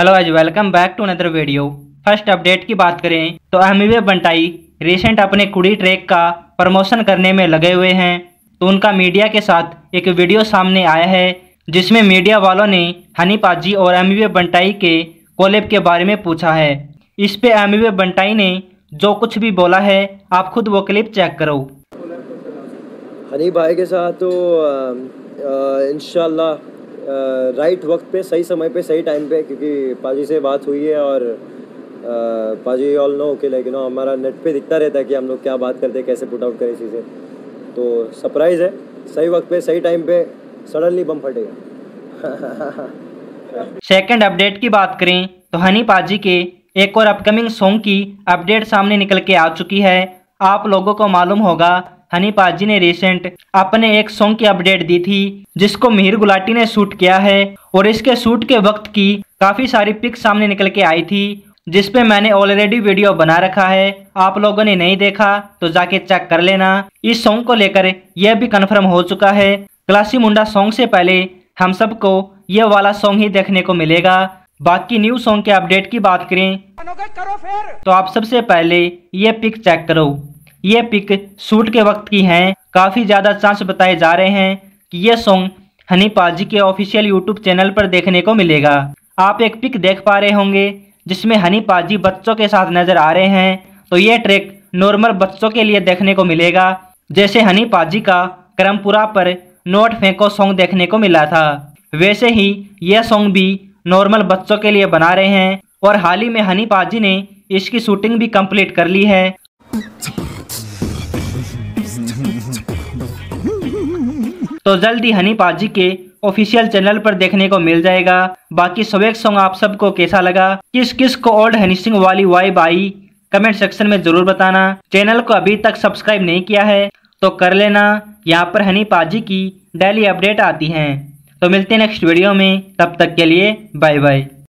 Hello आज welcome back to another video first update की बात करें तो अहमीवे बंटाई रिसेंट अपने कुड़ी ट्रैक का प्रमोशन करने में लगे हुए हैं। तो उनका मीडिया के साथ एक वीडियो सामने आया है, जिसमें मीडिया वालों ने हनी पाजी और अमीवे बंटाई के कोलेब के बारे में पूछा है। इस पे अमीवे बंटाई ने जो कुछ भी बोला है, आप खुद वो क्लिप चेक करो। हनी भाई के साथ तो इनशाला राइट वक्त पे, सही समय पे, सही टाइम पे, क्योंकि पाजी से बात हुई है और पाजी ऑल नो कि लाइक नो हमारा नेट पे दिखता रहता है कि हम लोग क्या बात करते हैं, कैसे पुट आउट करें चीज़ें तो सरप्राइज़ है, सही वक्त पे, सही टाइम पे सडनली बम फटेगा सेकंड अपडेट की बात करें तो हनी पाजी के एक और अपकमिंग सॉन्ग की अपडेट सामने निकल के आ चुकी है। आप लोगों को मालूम होगा हनी पाजी ने रिसेंट अपने एक सॉन्ग की अपडेट दी थी जिसको मिहिर गुलाटी ने शूट किया है और इसके शूट के वक्त की काफ़ी सारी पिक सामने निकल के आई थी जिसपे मैंने ऑलरेडी वीडियो बना रखा है। आप लोगों ने नहीं देखा तो जाके चेक कर लेना। इस सॉन्ग को लेकर यह भी कन्फर्म हो चुका है। क्लासी मुंडा सॉन्ग से पहले हम सबको यह वाला सॉन्ग ही देखने को मिलेगा। बाकी न्यू सॉन्ग के अपडेट की बात करें तो आप सबसे पहले ये पिक चेक करो। ये पिक शूट के वक्त की है। काफ़ी ज़्यादा चांस बताए जा रहे हैं कि ये सॉन्ग हनी पाजी के ऑफिशियल यूट्यूब चैनल पर देखने को मिलेगा। आप एक पिक देख पा रहे होंगे, जिसमें हनी पाजी बच्चों के साथ नज़र आ रहे हैं। तो ये ट्रैक नॉर्मल बच्चों के लिए देखने को मिलेगा, जैसे हनी पाजी का करमपुरा पर नोट फेंको सॉन्ग देखने को मिला था। वैसे ही यह सॉन्ग भी नॉर्मल बच्चों के लिए बना रहे हैं, और हाल ही में हनी पाजी ने इसकी शूटिंग भी कंप्लीट कर ली है। तो जल्द ही हनी पाजी के ऑफिशियल चैनल पर देखने को मिल जाएगा। बाकी स्वैग सॉन्ग आप सबको कैसा लगा? किस किस को ओल्ड हनी सिंह वाली वाइब आई? कमेंट सेक्शन में ज़रूर बताना। चैनल को अभी तक सब्सक्राइब नहीं किया है तो कर लेना। यहाँ पर हनी पाजी की डेली अपडेट आती हैं। तो मिलते हैं नेक्स्ट वीडियो में। तब तक के लिए बाय बाय